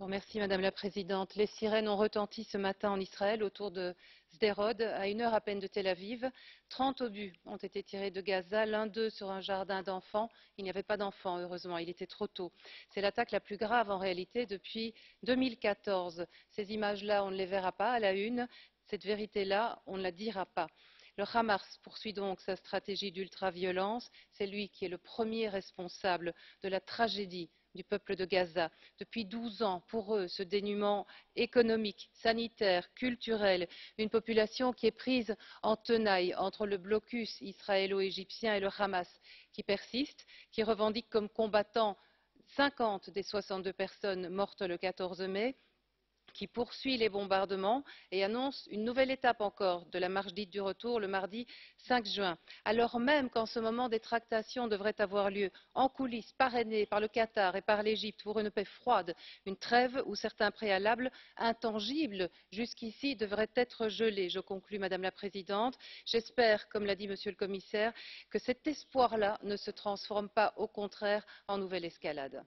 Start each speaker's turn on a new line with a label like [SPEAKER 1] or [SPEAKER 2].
[SPEAKER 1] Madame la Présidente, les sirènes ont retenti ce matin en Israël autour de Sderot, à une heure à peine de Tel Aviv. Trente obus ont été tirés de Gaza, l'un d'eux sur un jardin d'enfants. Il n'y avait pas d'enfants, heureusement, il était trop tôt. C'est l'attaque la plus grave en réalité depuis 2014. Ces images-là, on ne les verra pas à la une. Cette vérité-là, on ne la dira pas. Le Hamas poursuit donc sa stratégie d'ultraviolence. C'est lui qui est le premier responsable de la tragédie du peuple de Gaza. Depuis douze ans, pour eux, ce dénuement économique, sanitaire, culturel, une population qui est prise en tenaille entre le blocus israélo-égyptien et le Hamas, qui persiste, qui revendique comme combattants cinquante des soixante deux personnes mortes le 14 mai, qui poursuit les bombardements et annonce une nouvelle étape encore de la marche dite du retour le mardi 5 juin, alors même qu'en ce moment des tractations devraient avoir lieu en coulisses, parrainées par le Qatar et par l'Égypte pour une paix froide, une trêve où certains préalables intangibles jusqu'ici devraient être gelés. Je conclus, Madame la Présidente. J'espère, comme l'a dit Monsieur le Commissaire, que cet espoir-là ne se transforme pas au contraire en nouvelle escalade.